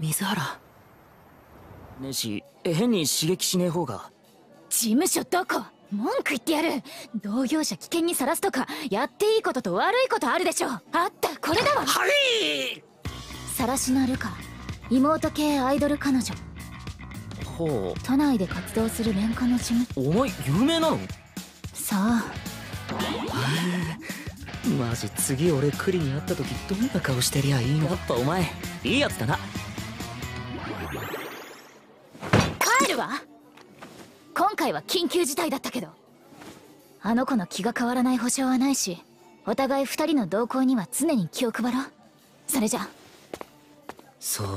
水原？ねえし変に刺激しねえ方が。事務所どこ？文句言ってやる。同業者危険にさらすとかやっていいことと悪いことあるでしょ。あったこれだわ。はい！晒しのルカ妹系アイドル彼女。ほ都内で活動する年間の事務。うお前有名なの？さあマジ次俺クリに会った時どんな顔してりゃいいの？やっぱお前いいやつだな帰るわ今回は緊急事態だったけど。あの子の気が変わらない保証はないしお互い2人の動向には常に気を配ろう。それじゃそう